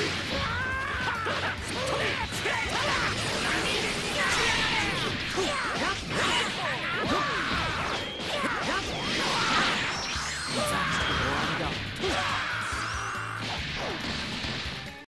Ah!